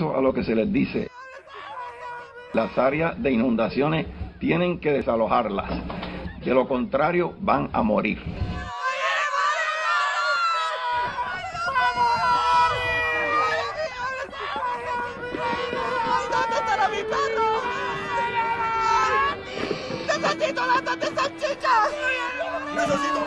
a lo que se les dice. Las áreas de inundaciones tienen que desalojarlas. De lo contrario, van a morir. ¡Necesito.